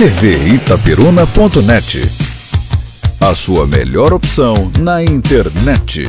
tvitaperuna.net. A sua melhor opção na internet.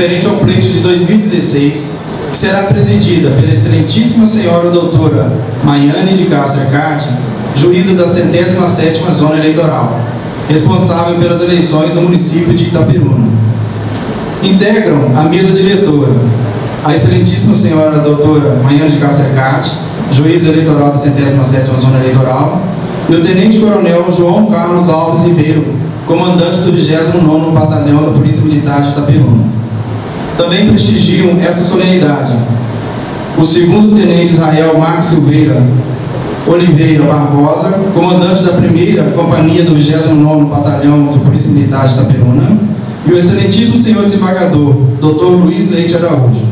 Referente ao pleito de 2016, que será presidida pela excelentíssima senhora doutora Maiane de Castro Arcade, juíza da centésima sétima zona eleitoral, responsável pelas eleições no município de Itaperuna. Integram a mesa diretora a excelentíssima senhora doutora Maiane de Castro Arcade, juíza eleitoral da centésima sétima zona eleitoral, e o tenente-coronel João Carlos Alves Ribeiro, comandante do 29º Batalhão da Polícia Militar de Itaperuna. Também prestigiam essa solenidade o segundo tenente Israel Marcos Silveira Oliveira Barbosa, comandante da primeira companhia do 29º Batalhão da Polícia Militar de Itaperuna, e o excelentíssimo senhor desembargador, Dr. Luiz Leite Araújo.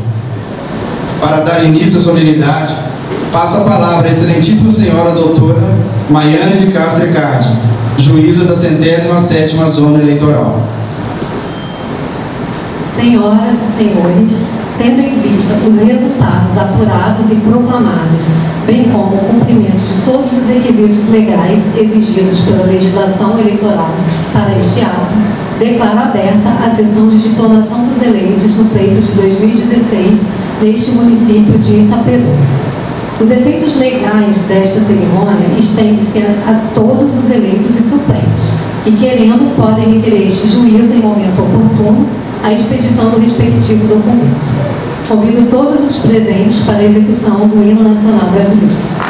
Para dar início à solenidade, passo a palavra à excelentíssima senhora doutora Maiane de Castro Ecardi, juíza da centésima sétima zona eleitoral. Senhoras e senhores, tendo em vista os resultados apurados e proclamados, bem como o cumprimento de todos os requisitos legais exigidos pela legislação eleitoral para este ato, declaro aberta a sessão de diplomação dos eleitos no pleito de 2016 neste município de Itaperu. Os efeitos legais desta cerimônia estendem-se a, a, todos os eleitos e suplentes, que, querendo, podem requerer este juízo em momento oportuno a expedição do respectivo documento. Convido todos os presentes para a execução do hino nacional brasileiro.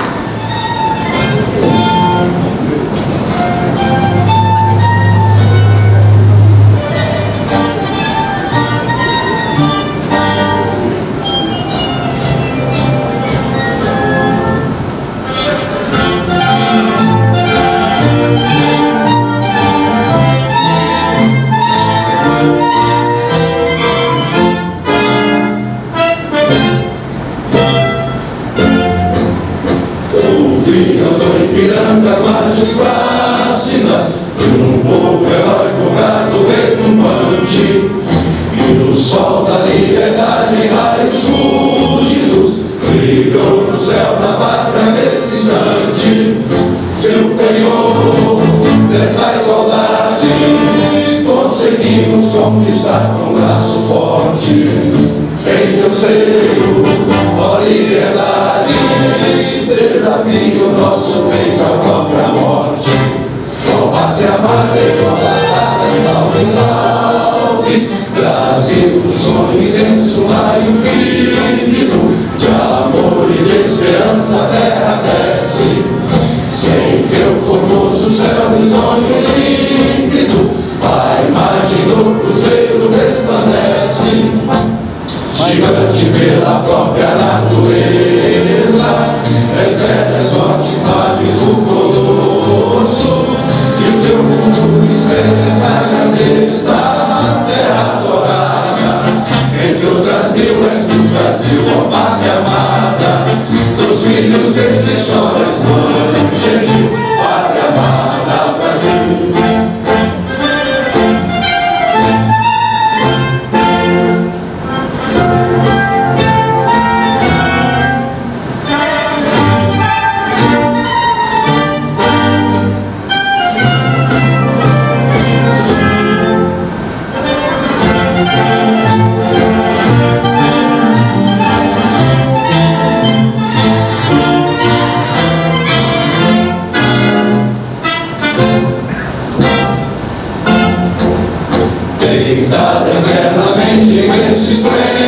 diventare eternamente questi suoi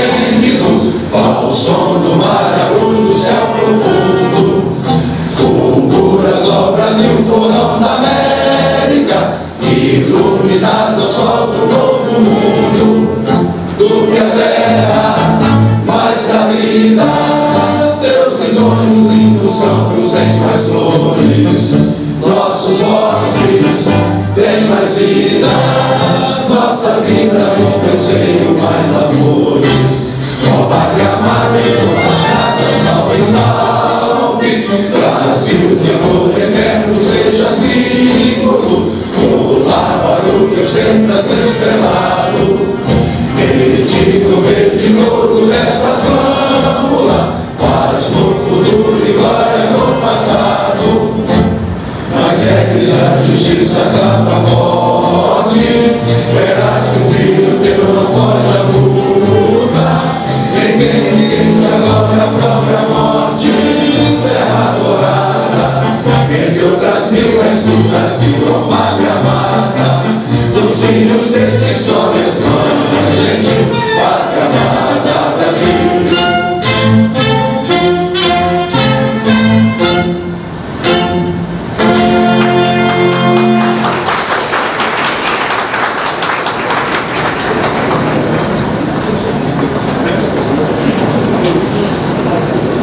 mais amores. Ó pátria amada e comandada, salve, salve. Brasil de amor eterno seja símbolo. O lábaro que ostentas estrelado. Peritigo verde louro dessa flâmula. Paz no futuro e glória no passado. Mas regras a justiça clama forte Verás que um filho teu não foge Brasil, ó pátria amada Dos filhos deste sol mãe Gentil, pátria amada, Brasil.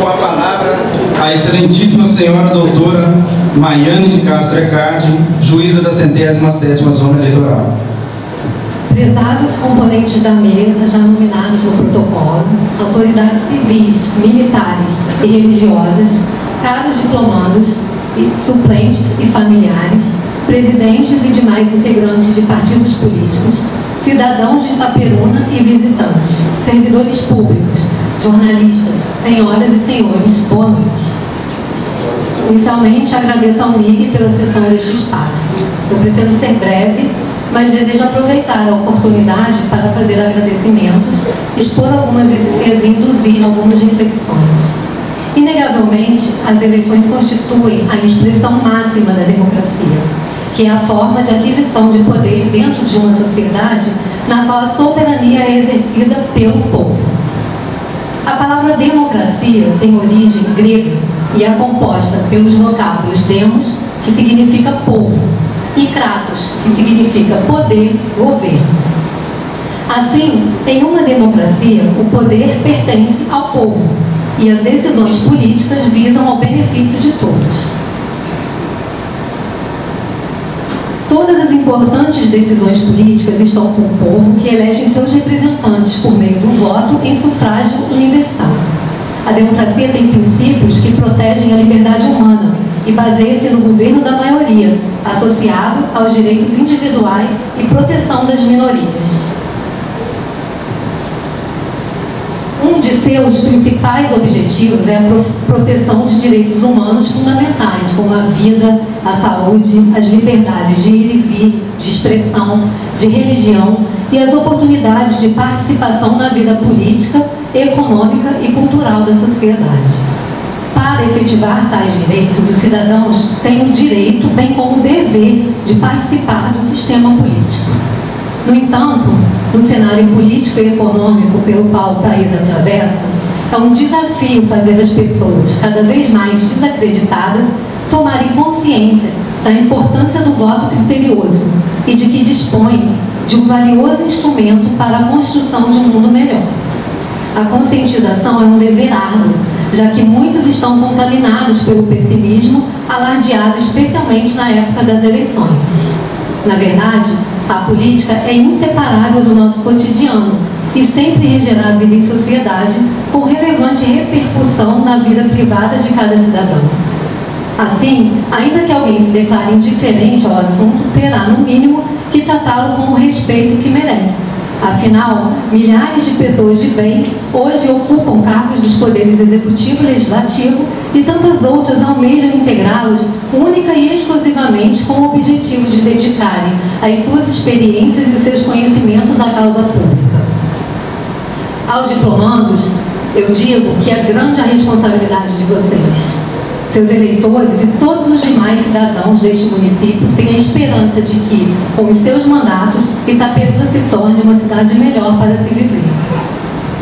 Com a palavra, a excelentíssima senhora doutora Maiane de Castro Ecade, juíza da centésima sétima zona eleitoral. Prezados componentes da mesa, já nominados no protocolo, autoridades civis, militares e religiosas, caros diplomandos, e suplentes e familiares, presidentes e demais integrantes de partidos políticos, cidadãos de Itaperuna e visitantes, servidores públicos, jornalistas, senhoras e senhores, boa noite. Inicialmente, agradeço ao MIG pela sessão deste espaço. Eu pretendo ser breve, mas desejo aproveitar a oportunidade para fazer agradecimentos, expor algumas ideias e induzir algumas reflexões. Inegavelmente, as eleições constituem a expressão máxima da democracia, que é a forma de aquisição de poder dentro de uma sociedade na qual a soberania é exercida pelo povo. A palavra democracia tem origem grega e é composta pelos vocábulos demos, que significa povo, e kratos, que significa poder, governo. Assim, em uma democracia, o poder pertence ao povo e as decisões políticas visam ao benefício de todos. Todas as importantes decisões políticas estão com o povo que elegem seus representantes por meio do voto em sufrágio universal. A democracia tem princípios que protegem a liberdade humana e baseia-se no governo da maioria, associado aos direitos individuais e proteção das minorias. Um de seus principais objetivos é a pro- proteção de direitos humanos fundamentais, como a vida, a saúde, as liberdades de ir e vir, de expressão, de religião e as oportunidades de participação na vida política, econômica e cultural da sociedade. Para efetivar tais direitos, os cidadãos têm o direito, bem como o dever, de participar do sistema político. No entanto, no cenário político e econômico pelo qual o país atravessa, é um desafio fazer as pessoas, cada vez mais desacreditadas, tomarem consciência da importância do voto criterioso e de que dispõe de um valioso instrumento para a construção de um mundo melhor. A conscientização é um dever árduo, já que muitos estão contaminados pelo pessimismo, alardeado especialmente na época das eleições. Na verdade, a política é inseparável do nosso cotidiano e sempre regerá vida em sociedade com relevante repercussão na vida privada de cada cidadão. Assim, ainda que alguém se declare indiferente ao assunto, terá, no mínimo, que tratá-lo com o respeito que merece. Afinal, milhares de pessoas de bem hoje ocupam cargos dos poderes executivo e legislativo e tantas outras almejam integrá-los única e exclusivamente com o objetivo de dedicarem as suas experiências e os seus conhecimentos à causa pública. Aos diplomandos, eu digo que é grande a responsabilidade de vocês seus eleitores e todos os demais cidadãos deste município têm a esperança de que, com os seus mandatos, Itapetiba se torne uma cidade melhor para se viver.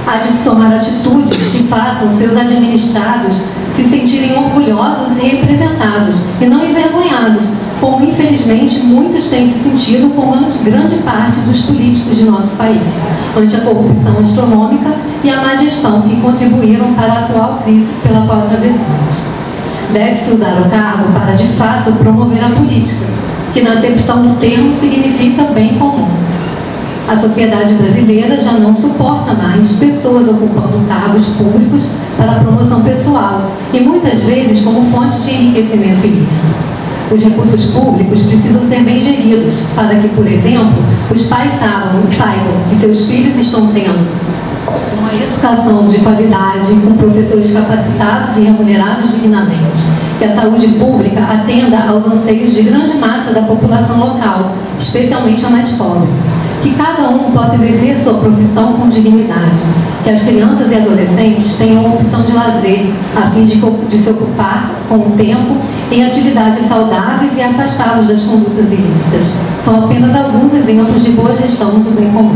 Há de se tomar atitudes que façam seus administrados se sentirem orgulhosos e representados, e não envergonhados, como infelizmente muitos têm se sentido com grande parte dos políticos de nosso país, ante a corrupção astronômica e a má gestão que contribuíram para a atual crise pela qual atravessamos deve-se usar o cargo para, de fato, promover a política, que na acepção do termo significa bem comum. A sociedade brasileira já não suporta mais pessoas ocupando cargos públicos para promoção pessoal e muitas vezes como fonte de enriquecimento ilícito. Os recursos públicos precisam ser bem geridos para que, por exemplo, os pais saibam, saibam que seus filhos estão tendo uma educação de qualidade, com professores capacitados e remunerados dignamente. Que a saúde pública atenda aos anseios de grande massa da população local, especialmente a mais pobre. Que cada um possa exercer sua profissão com dignidade. Que as crianças e adolescentes tenham opção de lazer, a fim de, de se ocupar com o tempo em atividades saudáveis e afastá-los das condutas ilícitas. São apenas alguns exemplos de boa gestão do bem comum.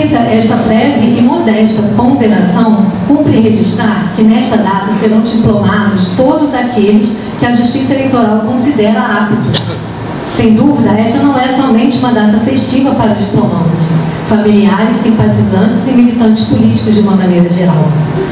Feita esta breve e modesta ponderação, cumpre registrar que nesta data serão diplomados todos aqueles que a Justiça Eleitoral considera aptos. Sem dúvida, esta não é somente uma data festiva para diplomandos, familiares, simpatizantes e militantes políticos de uma maneira geral.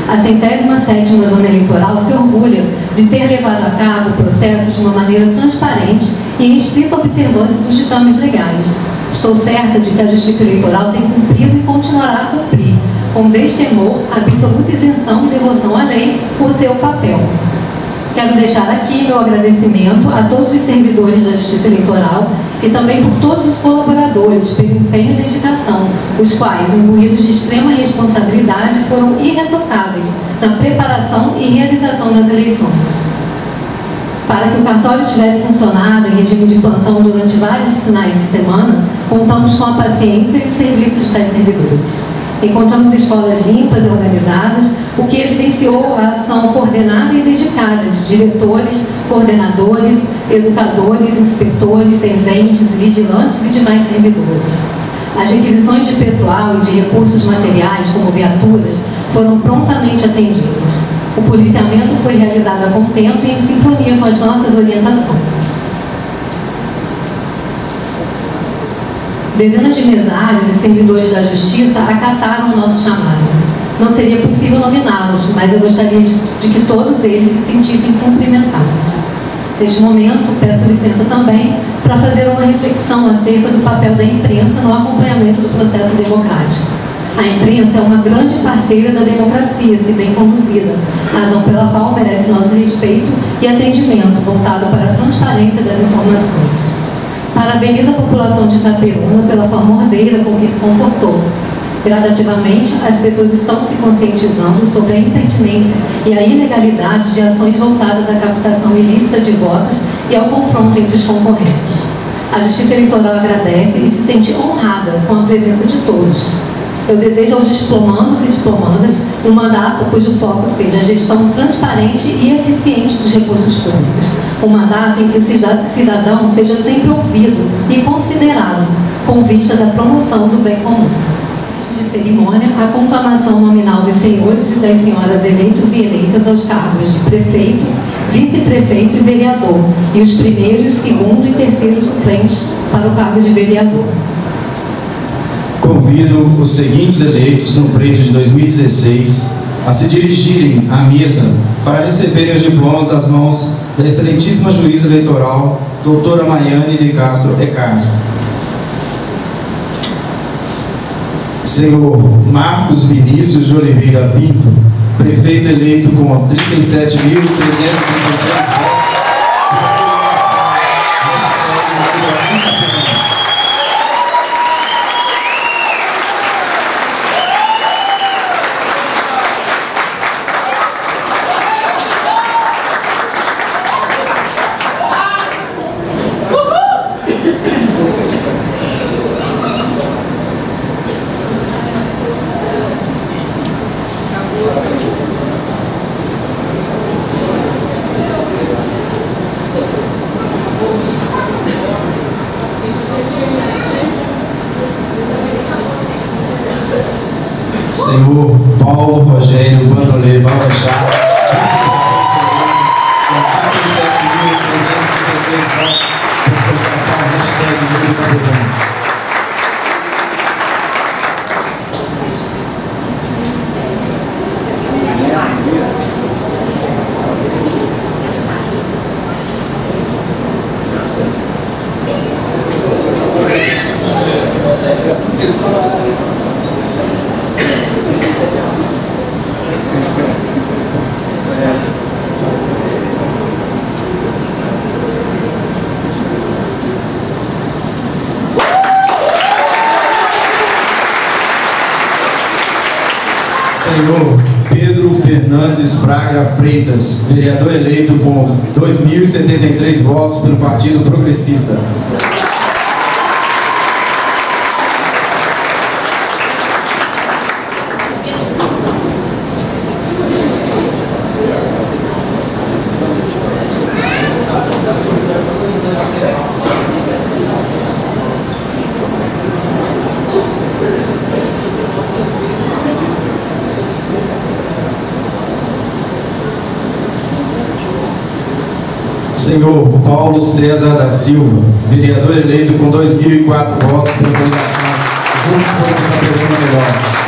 A centésima sétima zona eleitoral se orgulha de ter levado a cabo o processo de uma maneira transparente e em estrita observância dos ditames legais, Estou certa de que a Justiça Eleitoral tem cumprido e continuará a cumprir, com destemor, absoluta isenção e devoção à lei, o seu papel. Quero deixar aqui meu agradecimento a todos os servidores da Justiça Eleitoral e também por todos os colaboradores pelo empenho e dedicação, os quais, imbuídos de extrema responsabilidade, foram irretocáveis na preparação e realização das eleições. Para que o cartório tivesse funcionado em regime de plantão durante vários finais de semana, contamos com a paciência e os serviços de tais servidores. Encontramos escolas limpas e organizadas, o que evidenciou a ação coordenada e dedicada de diretores, coordenadores, educadores, inspetores, serventes, vigilantes e demais servidores. As requisições de pessoal e de recursos materiais, como viaturas, foram prontamente atendidas. O policiamento foi realizado a contento e em sintonia com as nossas orientações. Dezenas de mesários e servidores da Justiça acataram o nosso chamado. Não seria possível nominá-los, mas eu gostaria de que todos eles se sentissem cumprimentados. Neste momento, peço licença também para fazer uma reflexão acerca do papel da imprensa no acompanhamento do processo democrático. A imprensa é uma grande parceira da democracia, se bem conduzida, razão pela qual merece nosso respeito e atendimento voltado para a transparência das informações. Parabenizo a população de Itaperuna pela forma ordeira com que se comportou. Gradativamente, as pessoas estão se conscientizando sobre a impertinência e a ilegalidade de ações voltadas à captação ilícita de votos e ao confronto entre os concorrentes. A Justiça Eleitoral agradece e se sente honrada com a presença de todos. Eu desejo aos diplomandos e diplomandas um mandato cujo foco seja a gestão transparente e eficiente dos recursos públicos. Um mandato em que o cidadão seja sempre ouvido e considerado com vistas à promoção do bem comum. De cerimônia, a conclamação nominal dos senhores e das senhoras eleitos e eleitas aos cargos de prefeito, vice-prefeito e vereador, e os primeiros, segundo e terceiro suplentes para o cargo de vereador. Convido os seguintes eleitos no pleito de 2016 a se dirigirem à mesa para receberem os diplomas das mãos da excelentíssima juíza eleitoral, doutora Maiane de Castro Ecardi. Senhor Marcos Vinícius de Oliveira Pinto, prefeito eleito com 37.333 votos. Senhor Paulo Rogério Bandolê Balachá, com 37.333 votos por colocação hashtag Muito Senhor Pedro Fernandes Braga Freitas, vereador eleito com 2.073 votos pelo Partido Progressista. Senhor Paulo César da Silva, vereador eleito com 2.004 votos pela coligação Juntos uma Campesina Melhor.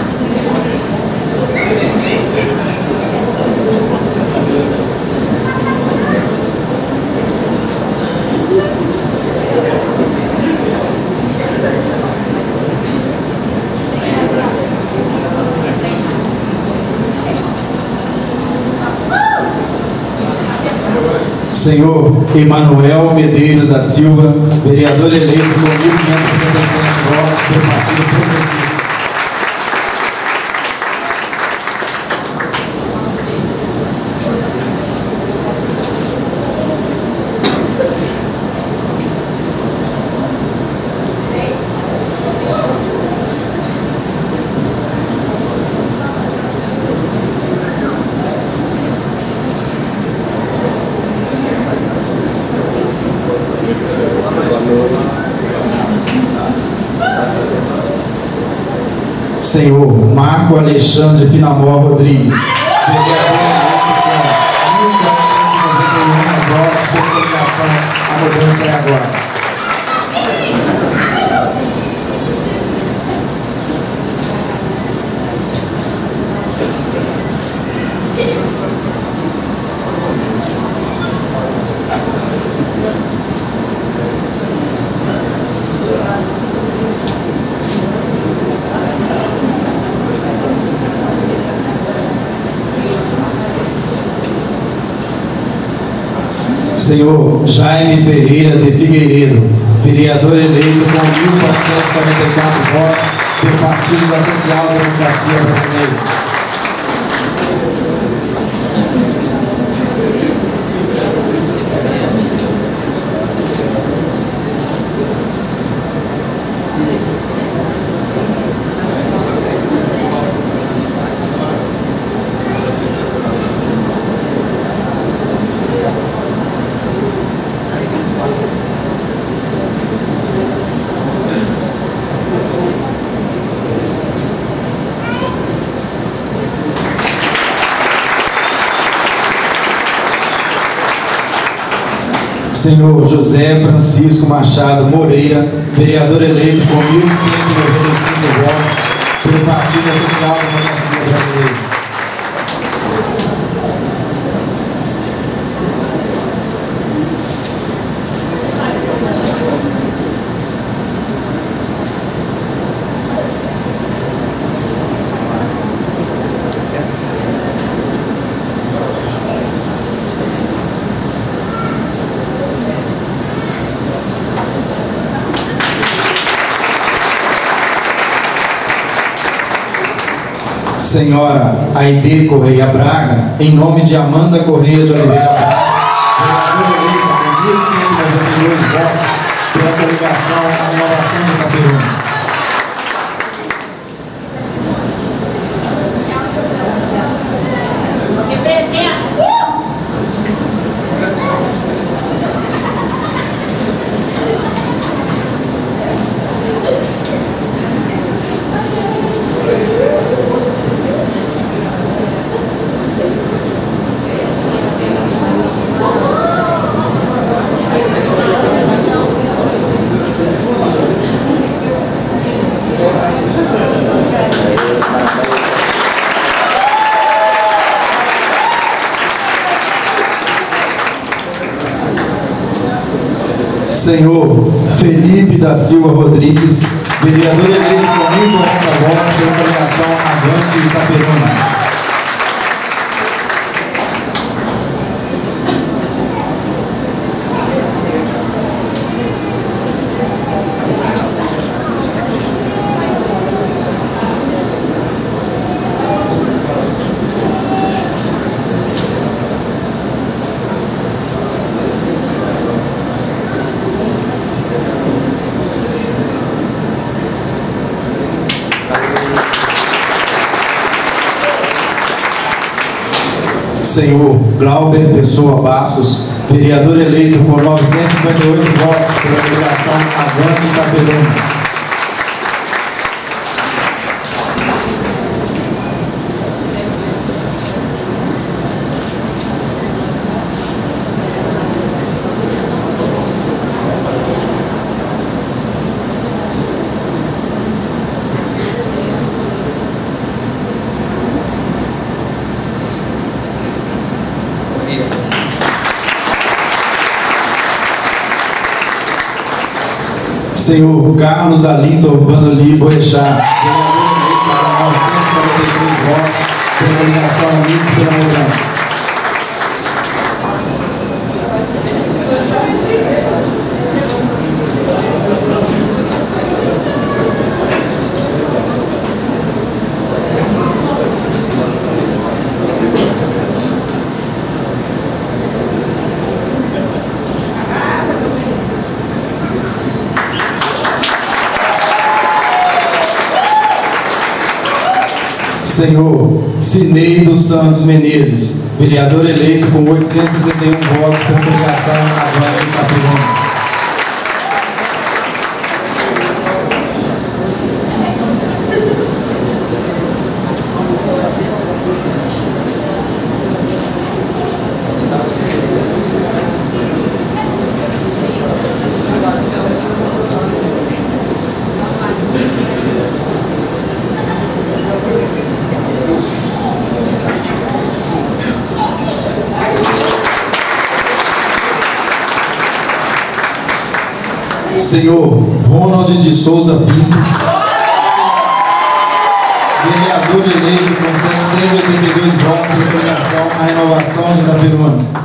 Senhor Emanuel Medeiros da Silva, vereador eleito com 1.567 votos pelo Partido Progressista. Senhor Marco Alexandre Finamor Rodrigues, vereador com 1.491 votos por coligação. A mudança é agora. Senhor Jaime Ferreira de Figueiredo, vereador eleito com 1.444 votos pelo Partido da Social Democracia Brasileira. Senhor José Francisco Machado Moreira, vereador eleito com 1.195 votos pelo Partido Social Democracia Brasileira. Senhora Aide Correia Braga, em nome de Amanda Correia de Oliveira Braga, vereadora eleita com 1.192 votos pela coligação de. Senhor Felipe da Silva Rodrigues, vereador eleito com 1.040 votos pela coligação Avante Itaperuna. Senhor Glauber Pessoa Bastos, vereador eleito com 958 votos pela delegação Avante Itaperuna. Senhor Carlos Alindo Urbano Boechat, vereador eleito com 943 votos pela ligação Unidos pela Mudança. Senhor Cinei dos Santos Menezes, vereador eleito com 861 votos por coligação Avante Itaperuna. Senhor Ronald de Souza Pinto, vereador eleito com 782 votos por coligação à renovação de Itaperuna.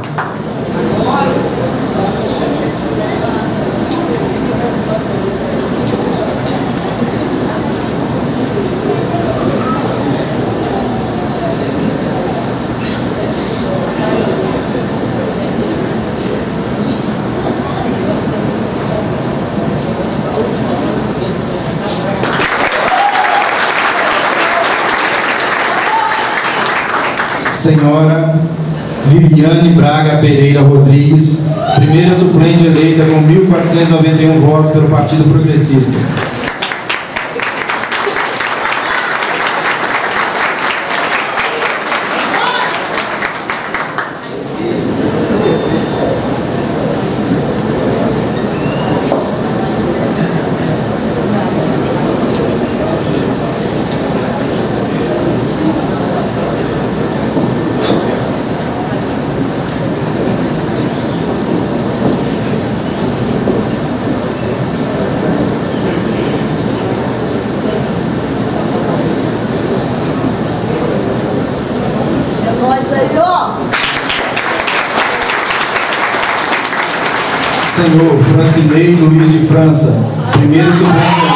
Senhora Viviane Braga Pereira Rodrigues, primeira suplente eleita com 1.491 votos pelo Partido Progressista. É nóis aí, ó. Francinei Luiz de França, primeiro suplente com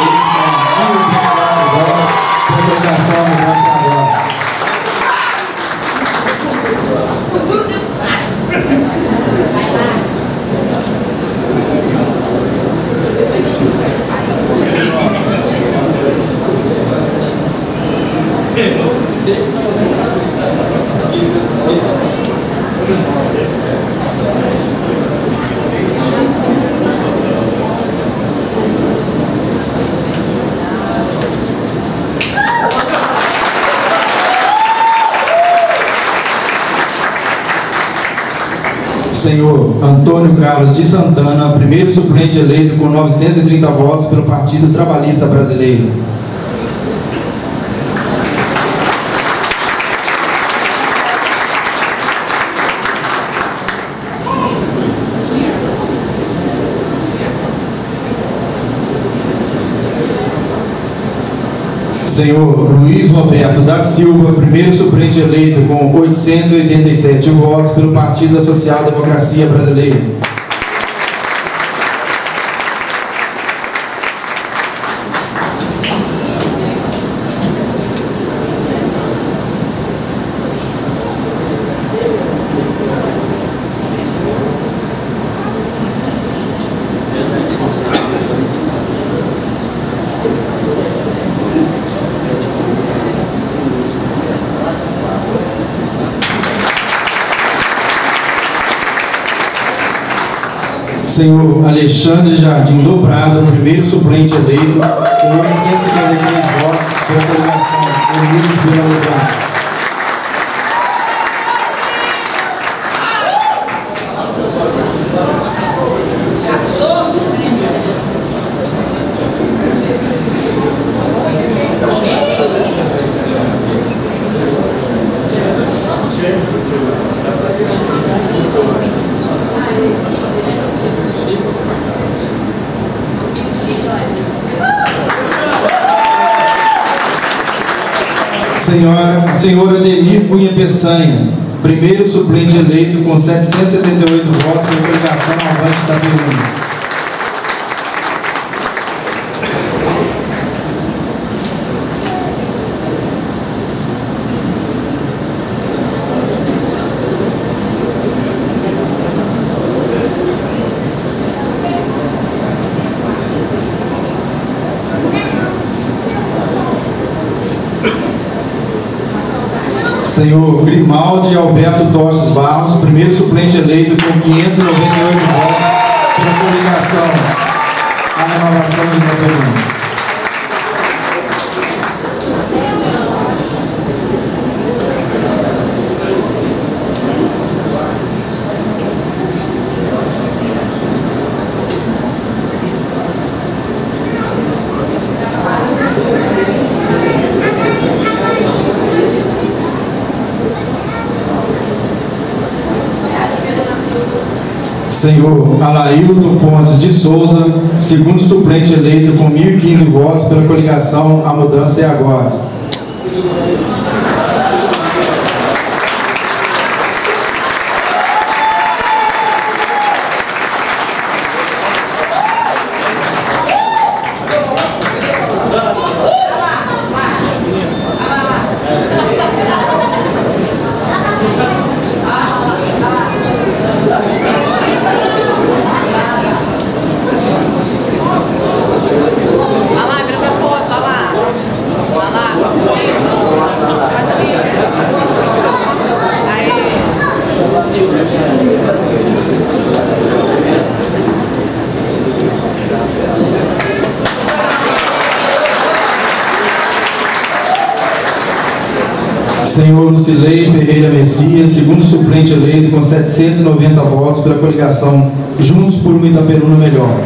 1.024 votos pela coligação à mudança e agora. Senhor Antônio Carlos de Santana, primeiro suplente eleito com 930 votos pelo Partido Trabalhista Brasileiro. Senhor Luiz Roberto da Silva, primeiro suplente eleito com 887 votos pelo Partido da Social Democracia Brasileira. Senhor Alexandre Jardim Dobrado, primeiro suplente eleito, com 853 votos pela coligação Unidos pela Mudança. Senhora, senhora Demir Cunha Peçanha, primeiro suplente eleito com 778 votos pela coligação Avante da Peruna. Senhor Grimaldi Alberto Tostes Barros, primeiro suplente eleito com 598 votos pela coligação à renovação de Itaperuna. Senhor Alaildo Pontes de Souza, segundo suplente eleito com 1.015 votos pela coligação A Mudança é Agora. Vai lá, vira minha foto, vai lá. Vai lá, com a foto. Senhor Lucilei Ferreira Messias, segundo suplente eleito com 790 votos pela coligação Juntos por uma Itaperuna Melhor.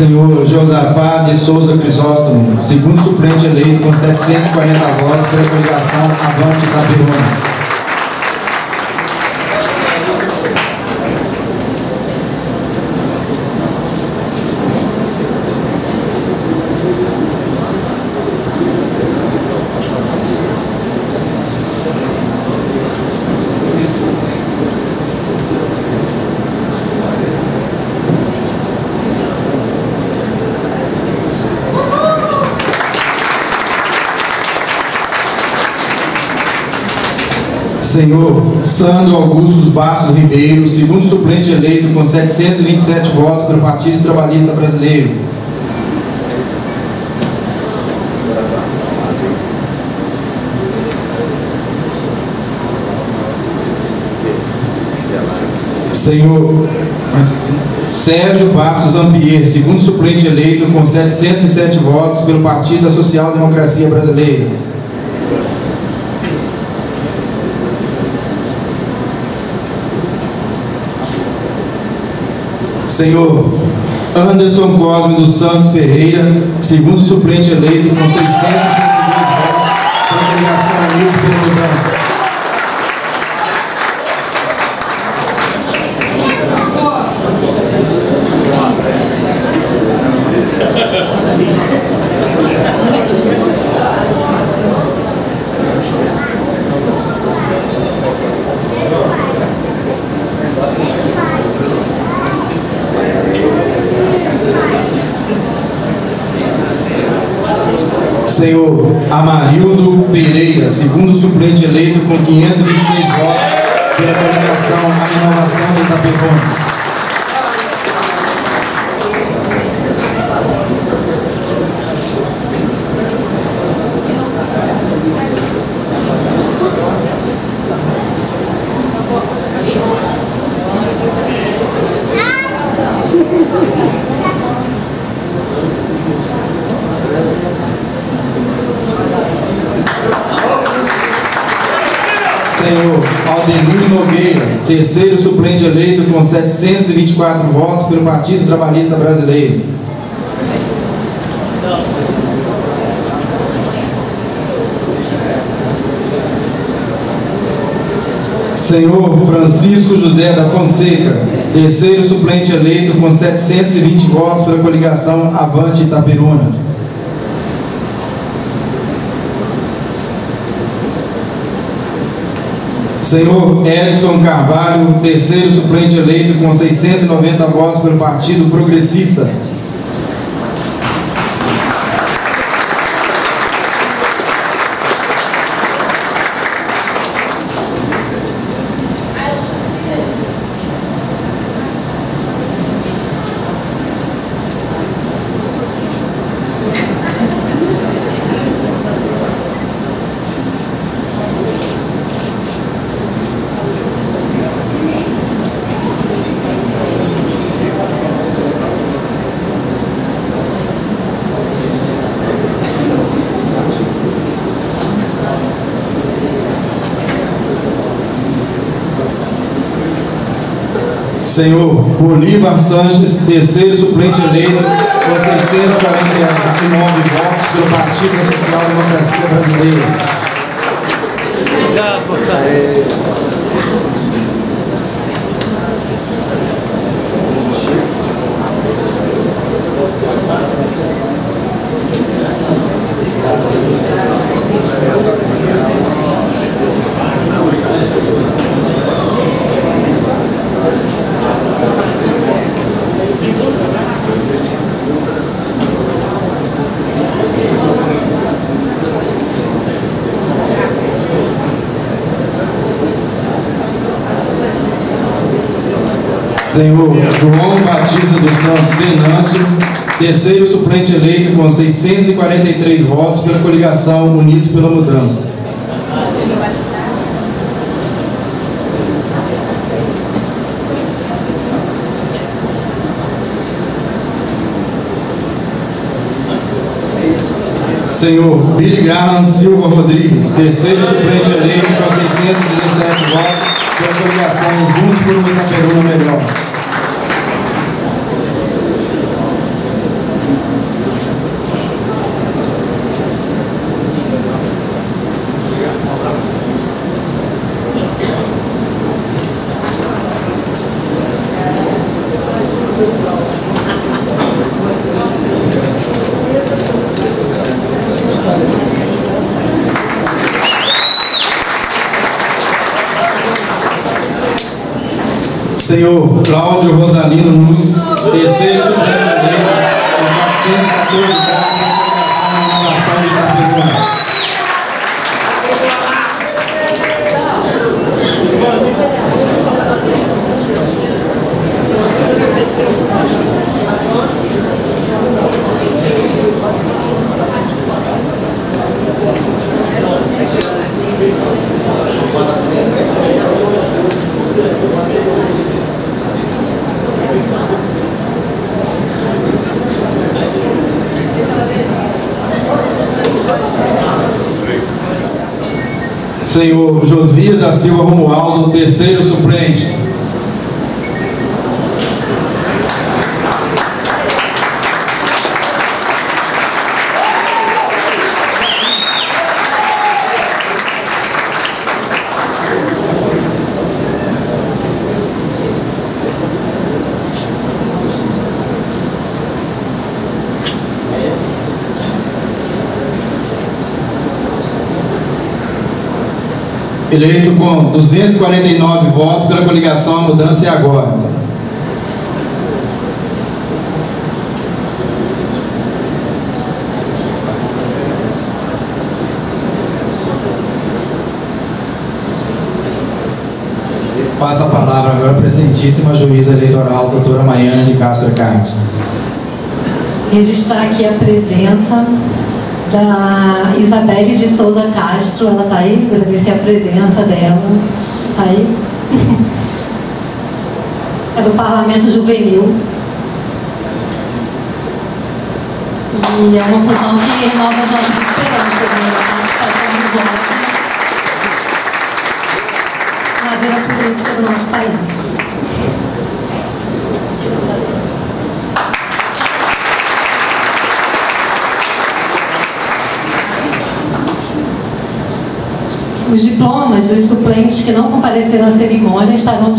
Senhor Josafá de Souza Crisóstomo, segundo suplente eleito com 740 votos pela coligação Avante Itaperuna. Senhor Sandro Augusto Bastos Ribeiro, segundo suplente eleito com 727 votos pelo Partido Trabalhista Brasileiro. Senhor Sérgio Bastos Ampier, segundo suplente eleito com 707 votos pelo Partido da Social Democracia Brasileira. Senhor Anderson Cosme dos Santos Ferreira, segundo suplente eleito com 662 votos, congregação Unidos pela Mudança. Senhor Amarildo Pereira, segundo suplente eleito com 526 votos pela coligação A Inovação de Itapecona. Terceiro suplente eleito com 724 votos pelo Partido Trabalhista Brasileiro. Senhor Francisco José da Fonseca, terceiro suplente eleito com 720 votos pela coligação Avante Itaperuna. Senhor Edson Carvalho, terceiro suplente eleito com 690 votos pelo Partido Progressista. Senhor Bolívar Sanches, terceiro suplente eleito com 649 votos pelo Partido Social Democracia Brasileira. Obrigado, Senhor João Batista dos Santos Venâncio, terceiro suplente eleito com 643 votos pela coligação Unidos pela Mudança. Senhor Billy Graham Silva Rodrigues, terceiro suplente eleito com 617 votos pela coligação Juntos por uma Itaperuna Melhor. Senhor Cláudio Rosalino Luz, terceiro com 414 votos pela coligação Inovação de Itaperuna. Senhor Josias da Silva Romualdo, terceiro suplente. Eleito com 249 votos pela coligação A Mudança e Agora. Passa a palavra agora à presentíssima juíza eleitoral, doutora Maiana de Castro Card. registrar aqui a presença da Isabelle de Souza Castro, ela está aí, agradecer a presença dela, está aí. É do Parlamento Juvenil. E é uma fusão que renova as nossas esperanças, né? Está na vida política do nosso país. Os diplomas dos suplentes que não compareceram à cerimônia estarão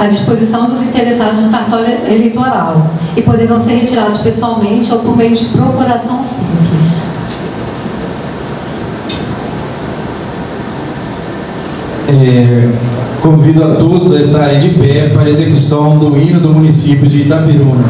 à disposição dos interessados no cartório eleitoral e poderão ser retirados pessoalmente ou por meio de procuração simples. É, convido a todos a estarem de pé para a execução do hino do município de Itaperuna.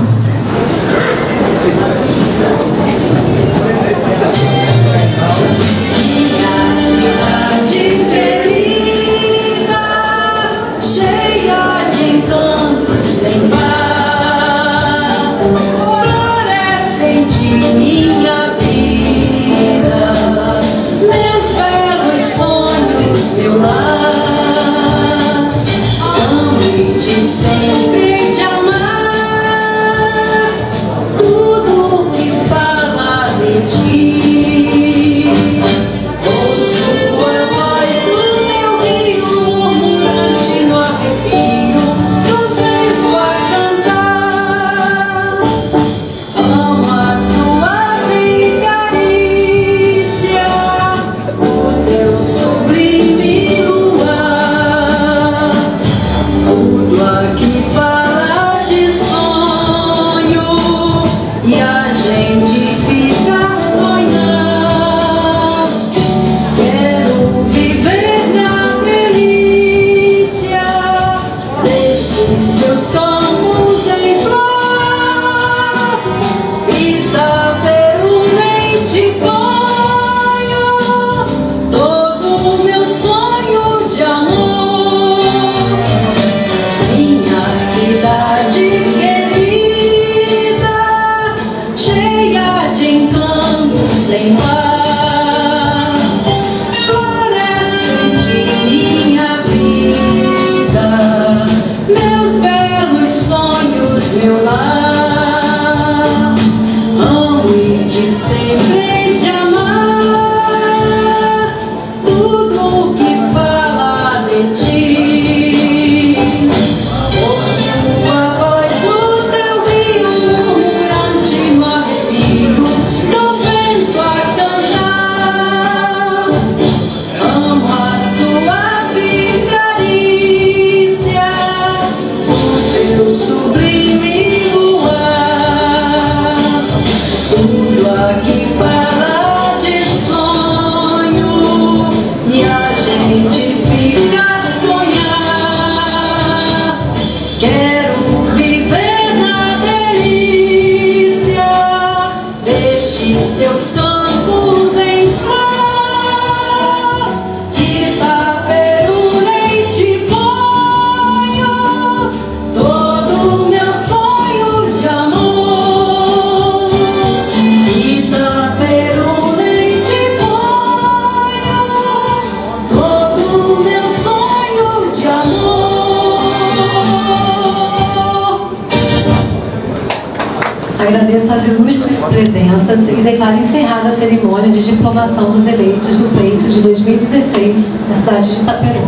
Presenças e declaro encerrada a cerimônia de diplomação dos eleitos do pleito de 2016 na cidade de Itaperu.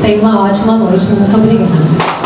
Tenha uma ótima noite. Muito obrigada.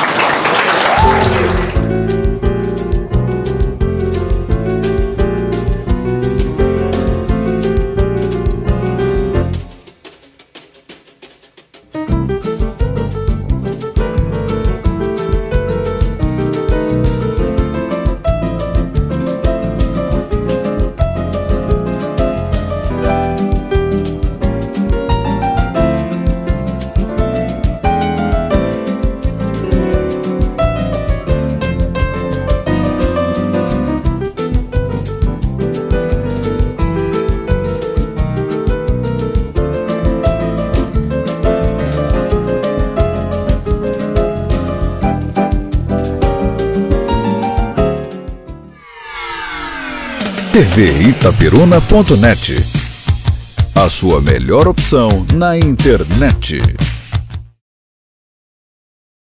tvitaperuna.net. A sua melhor opção na internet.